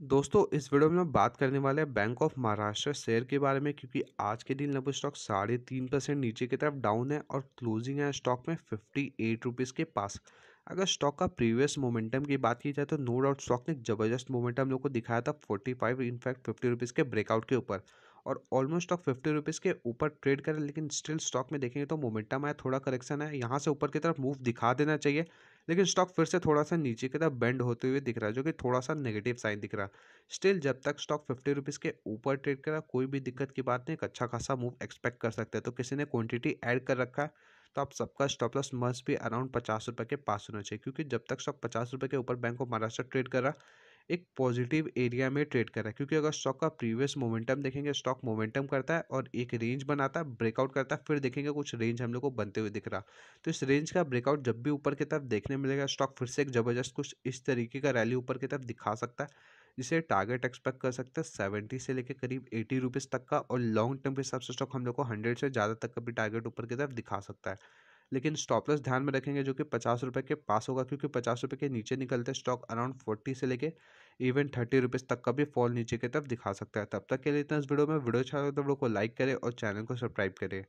दोस्तों, इस वीडियो में बात करने वाले हैं बैंक ऑफ़ महाराष्ट्र शेयर के बारे में, क्योंकि आज के दिन लगभग स्टॉक साढ़े तीन परसेंट नीचे की तरफ़ डाउन है और क्लोजिंग है स्टॉक में फिफ्टी एट रुपीज़ के पास। अगर स्टॉक का प्रीवियस मोमेंटम की बात की जाए तो नो डाउट स्टॉक ने ज़बरदस्त मोमेंटम लोग को दिखाया था forty five in fact fifty rupees के ब्रेकआउट के ऊपर। और ऑलमोस्ट स्टॉक फिफ्टी रुपीज़ के ऊपर ट्रेड करें लेकिन स्टिल स्टॉक में देखेंगे तो मोमेंटम आया, थोड़ा करेक्शन है यहाँ से ऊपर की तरफ़ मूव दिखा देना चाहिए। लेकिन स्टॉक फिर से थोड़ा सा नीचे की तरफ़ बेंड होते हुए दिख रहा है, जो कि थोड़ा सा नेगेटिव साइन दिख रहा है। स्टिल जब तक स्टॉक फिफ्टी रुपीज़ के ऊपर ट्रेड करा कोई भी दिक्कत की बात नहीं, एक अच्छा खासा मूव एक्सपेक्ट कर सकते हैं। तो किसी ने क्वान्टिटी एड कर रखा है तो आप सबका स्टॉप लॉस मस्ट भी अराउंड पचास रुपये के पास होना चाहिए, क्योंकि जब तक स्टॉक पचास रुपये के ऊपर बैंक ऑफ़ महाराष्ट्र ट्रेड कर रहा एक पॉजिटिव एरिया में ट्रेड कर रहा है। क्योंकि अगर स्टॉक का प्रीवियस मोमेंटम देखेंगे, स्टॉक मोमेंटम करता है और एक रेंज बनाता है, ब्रेकआउट करता है, फिर देखेंगे कुछ रेंज हम लोग को बनते हुए दिख रहा। तो इस रेंज का ब्रेकआउट जब भी ऊपर की तरफ़ देखने मिलेगा, स्टॉक फिर से एक ज़बरदस्त कुछ इस तरीके का रैली ऊपर की तरफ़ दिखा सकता है, जिसे टारगेट एक्सपेक्ट कर सकते हैं सेवेंटी से लेकर करीब एटी रुपीज़ तक का और लॉन्ग टर्म के हिसाब से स्टॉक हम लोग को हंड्रेड से ज़्यादा तक का भी टारगेट ऊपर की तरफ़ दिखा सकता है। लेकिन स्टॉप लॉस ध्यान में रखेंगे जो कि पचास रुपये के पास होगा, क्योंकि पचास रुपये के नीचे निकलते स्टॉक अराउंड फोर्टी से लेके इवन थर्टी रुपीज़ तक का भी फॉल नीचे की तरफ़ दिखा सकता है। तब तक के लिए इतना इस वीडियो में। वीडियो अच्छा लगे तो वीडियो को लाइक करें और चैनल को सब्सक्राइब करें।